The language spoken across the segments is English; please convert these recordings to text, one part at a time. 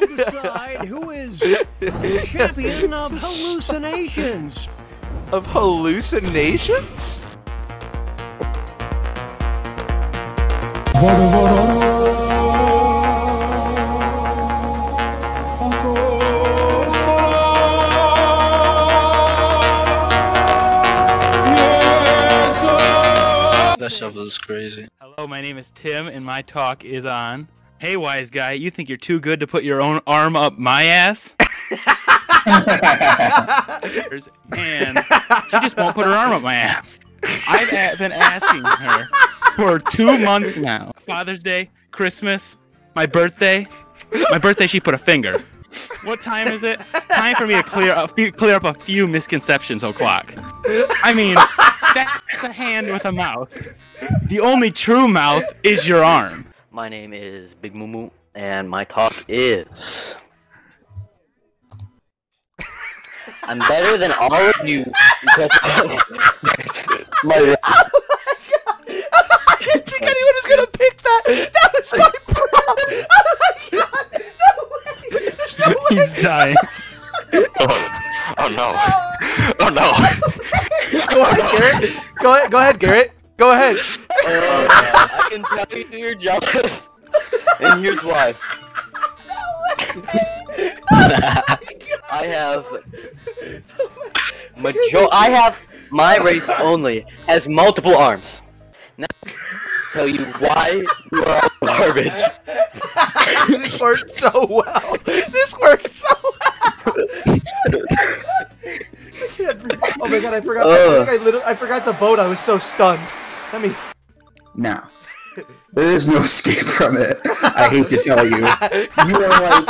We'll decide who is champion of hallucinations. Of hallucinations? That stuff is crazy. Hello, my name is Tim, and my talk is on. Hey, wise guy, you think you're too good to put your own arm up my ass? and she just won't put her arm up my ass. I've been asking her for two months now. Father's Day, Christmas, my birthday. My birthday, she put a finger. What time is it? Time for me to clear up, clear up a few misconceptions oh, o'clock. I mean, that's a hand with a mouth. The only true mouth is your arm. My name is Big Mumu, and my talk is. I'm better than all of you because my oh I didn't think anyone was gonna pick that! That was my prop! Oh my god! No way! There's no way! He's dying. Oh, oh no. Oh, oh no. Go ahead, Garrett! Go ahead, go ahead, Garrett! Go ahead! Oh, I can tell you you're jealous, and here's why. I have oh major. I have my race only has multiple arms. Now, I'll tell you why you are all garbage. this worked so well! This worked so well! I can't. Oh my god, I forgot. Uh. I, I, I forgot to vote. I was so stunned. Let me. Now, there is no escape from it. I hate to tell you. You are like,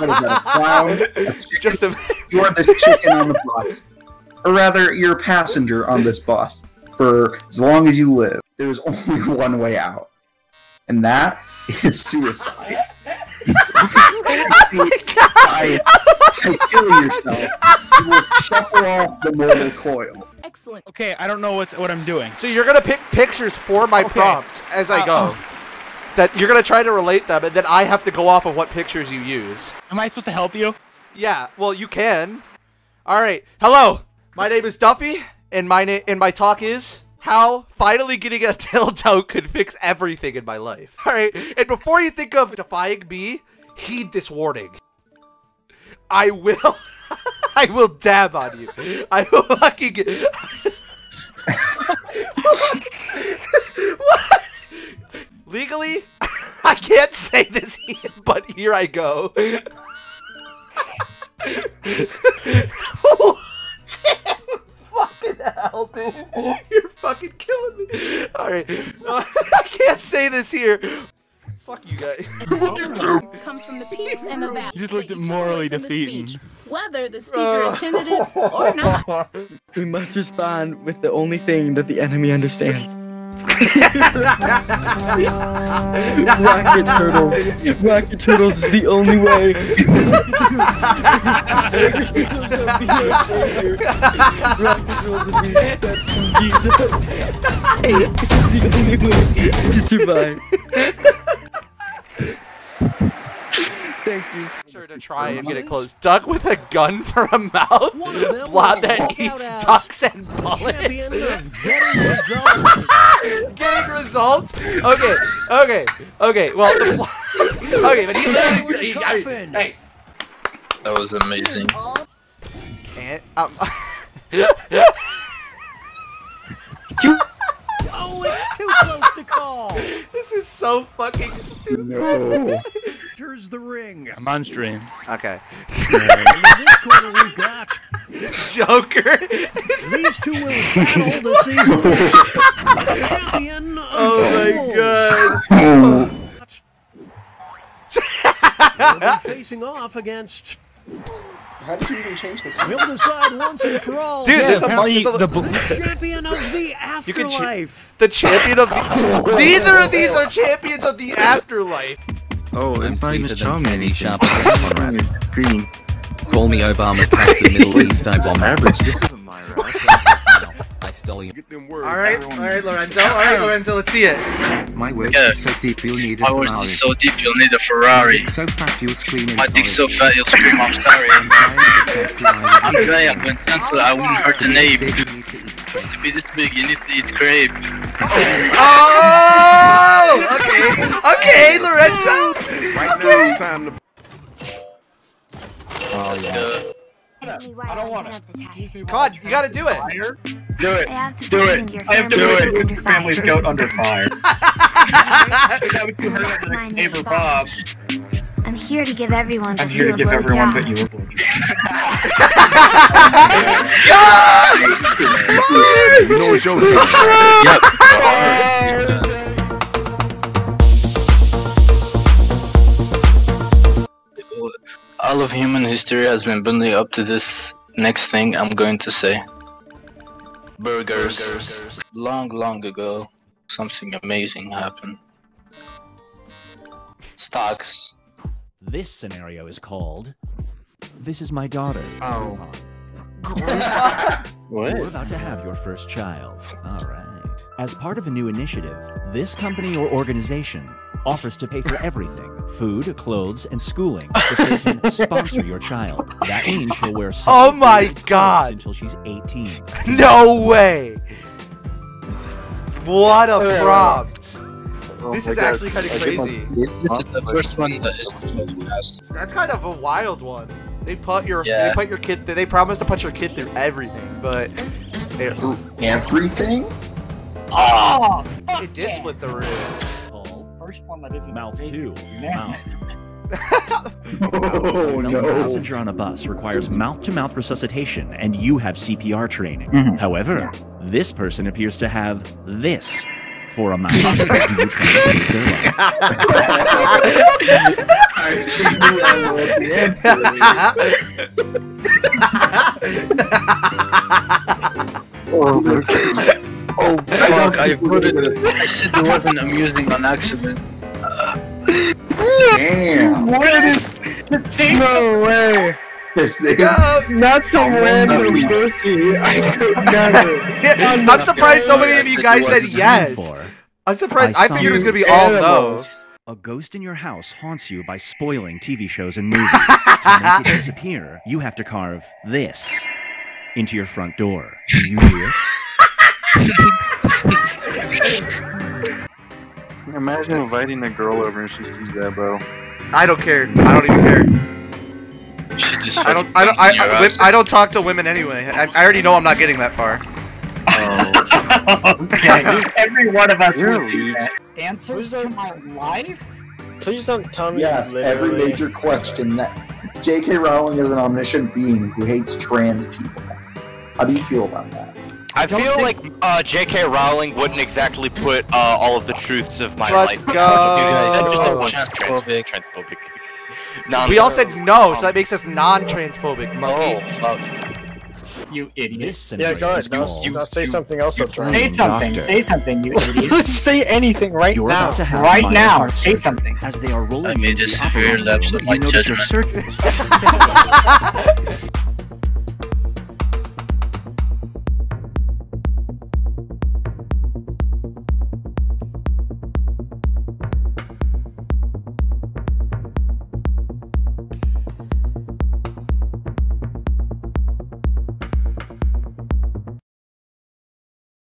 what is that, a clown? A chicken? Just a. You are the chicken on the bus. Or rather, you're a passenger on this bus. For as long as you live, there is only one way out. And that is suicide. Oh I, I kill yourself. You will shuffle off the mortal coil. Excellent. Okay, I don't know what's what I'm doing. So you're gonna pick pictures for my Okay. prompts as I Uh, go. uh. That you're gonna try to relate them, and then I have to go off of what pictures you use. Am I supposed to help you? Yeah, well, you can. All right. Hello. My name is Duffy, and my na- and my talk is how finally getting a tilt out could fix everything in my life. All right. And before you think of defying me, heed this warning. I will. I will dab on you. I will fucking. what? what? Legally, I can't say this, but here I go. fucking hell, dude. You're fucking killing me. Alright. I can't say this here. Fuck you guys. Comes from the peaks and the valleys. You just looked at morally away from the defeating. speech, Whether the speaker oh. intended it or not. We must respond with the only thing that the enemy understands. Rocket turtles. Rocket turtles is the only way. Rocket turtles will be your savior. Rocket turtles will be a step from Jesus. It's the only way to survive. To try and get it closed. Duck with a gun for a mouth? One Blob that eats out as ducks and bullets? Champion getting results. Getting results? Okay, okay, okay. Well, the okay, but he's Edward he, Coffin. hey, That was amazing. can't. Um, Oh, it's too close to call. this is so fucking stupid. No. Enters the ring. I'm on stream. Okay, In this corner, we've got Joker. these two will battle to see who is champion of Oh my god. They'll facing off against. How did you even change the We'll decide once and for all. Dude, there's a Apparently, there's a- the champion of the You can cha- afterlife. the champion of the. Neither of these are champions of the afterlife. Oh, it's not even sweeter than charming. Kenny Sharp and Conrad. Green. Call me Obama, crack the Middle East, I bomb average. This isn't my rap. I Stully. All right, all right, Lorenzo. All right, Lorenzo. Let's see it. My words Yeah. are so deep you'll need a My words Ferrari. is so deep you'll need a Ferrari. So fat you'll scream in My dick's so sorry. fat you'll scream I'm sorry. I'm trying to protect you, I I'm would- trying, I've been gentle, I wouldn't hurt the nape. Big, you need to eat crepe. To be this big, you need to eat crepe. Oh, okay, okay, Lorenzo. Right now, it's time to. Let's oh, go. I don't want to. Excuse me. Come on, you gotta do it. Do it. I have to Do it. your I have to do it. Your family's goat under fire. Is that what you heard My of the name neighbor Bob? I'm here to give everyone I'm here to give everyone but you a blowjob. You know it's your. Yep. All of human history has been building up to this next thing I'm going to say. Burgers. Long, long ago, something amazing happened. Stocks. This scenario is called This is my daughter. Oh. You're about to have your first child. All right. As part of a new initiative, this company or organization offers to pay for everything food, clothes, and schooling if they can sponsor your child. That means she'll wear Oh seven my God. until she's 18. No way. What a prompt. Uh, this oh is actually kind of crazy. This is the first one that is totally passed. That's kind of a wild one. They put your they put your kid they promise to put your kid through everything, but they, Everything? Oh, it did split the room. First one that isn't mouth basic. two. Man. Mouth. Oh When a no. passenger on a bus requires mouth-to-mouth resuscitation, and you have CPR training. Mhm. However, this person appears to have this for a mouth. Do you to save their life? I knew I would the answer. Oh fuck, I put it. I said it wasn't amusing on accident. Damn. What is this? No way. This is Not some random pussy. I could never. I'm surprised so many of you guys said What's it yes. For? I'm surprised. I I figured it was gonna be all those. A ghost in your house haunts you by spoiling TV shows and movies. to make it disappear, you have to carve this into your front door. Do you hear? Imagine inviting a girl over and she sees that, bro. I don't care. I don't even care. She just. I don't. I don't. I, I, wi- I don't talk to women anyway. I, I already know I'm not getting that far. Okay, every one of us would Really? do that. Answers to my life? Please don't tell me. yes, every major question that J.K. Rowling is an omniscient being who hates trans people. How do you feel about that? I feel like uh, J.K. Rowling wouldn't exactly put uh, all of the truths of my Let's life. go. You guys just a bunch Transphobic. transphobic. We all said no, so that makes us non-transphobic, monkey. Oh fuck. You idiot. This scenario Yeah, go is ahead. Now, called now say something else. You- Say something. Doctor. Say something, you idiot. say anything right You're now. about to have Right now, say something. As they are rolling I made into a the severe operating lapse room, of my you notice your judgment. surgeons